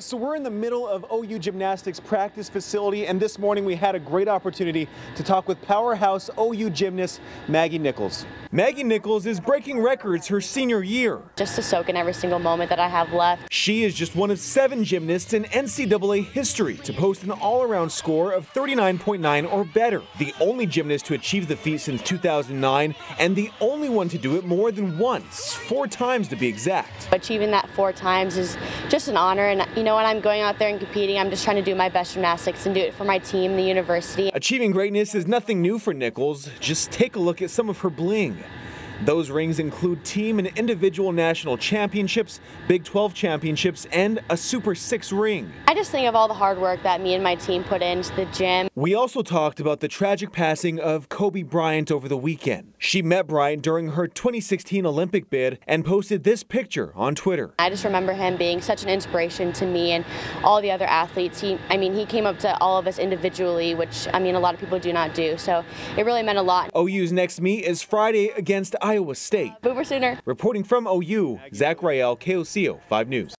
So we're in the middle of OU Gymnastics practice facility, and this morning we had a great opportunity to talk with powerhouse OU gymnast Maggie Nichols. Maggie Nichols is breaking records her senior year. Just to soak in every single moment that I have left. She is just one of seven gymnasts in NCAA history to post an all-around score of 39.9 or better. The only gymnast to achieve the feat since 2009, and the only one to do it more than once, four times to be exact. Achieving that four times is just an honor, and you know when I'm going out there and competing, I'm just trying to do my best gymnastics and do it for my team, the university. Achieving greatness is nothing new for Nichols. Just take a look at some of her bling. Those rings include team and individual national championships, Big 12 championships, and a Super 6 ring. I just think of all the hard work that me and my team put into the gym. We also talked about the tragic passing of Kobe Bryant over the weekend. She met Bryant during her 2016 Olympic bid and posted this picture on Twitter. I just remember him being such an inspiration to me and all the other athletes. He, I mean, he came up to all of us individually, which I mean, a lot of people do not do. So it really meant a lot. OU's next meet is Friday against Iowa State. Boomer Sooner. Reporting from OU, Zach Rael, KOCO 5 News.